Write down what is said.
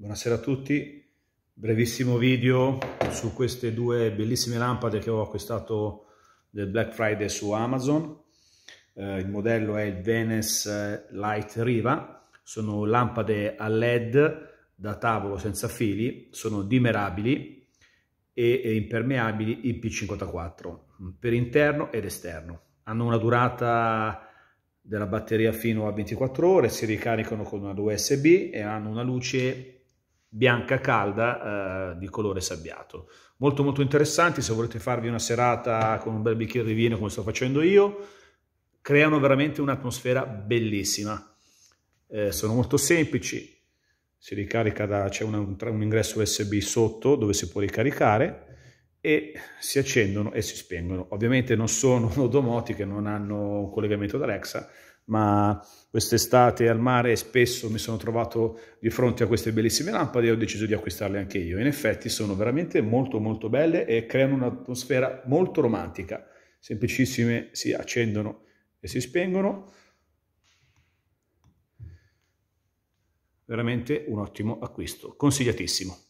Buonasera a tutti, brevissimo video su queste due bellissime lampade che ho acquistato del Black Friday su Amazon. Eh, il modello è il Venice Light Riva, sono lampade a LED da tavolo senza fili, sono dimerabili e impermeabili IP54 per interno ed esterno. Hanno una durata della batteria fino a 24 ore, si ricaricano con una USB e hanno una luce bianca calda eh, di colore sabbiato. Molto molto interessanti, se volete farvi una serata con un bel bicchiere di vino come sto facendo io, creano veramente un'atmosfera bellissima. Eh, sono molto semplici, si ricarica da, c'è un, un ingresso USB sotto dove si può ricaricare e si accendono e si spengono. Ovviamente non sono domotiche, non hanno un collegamento ad Alexa, ma quest'estate al mare spesso mi sono trovato di fronte a queste bellissime lampade e ho deciso di acquistarle anche io. In effetti sono veramente molto molto belle e creano un'atmosfera molto romantica. Semplicissime, si accendono e si spengono. Veramente un ottimo acquisto, consigliatissimo.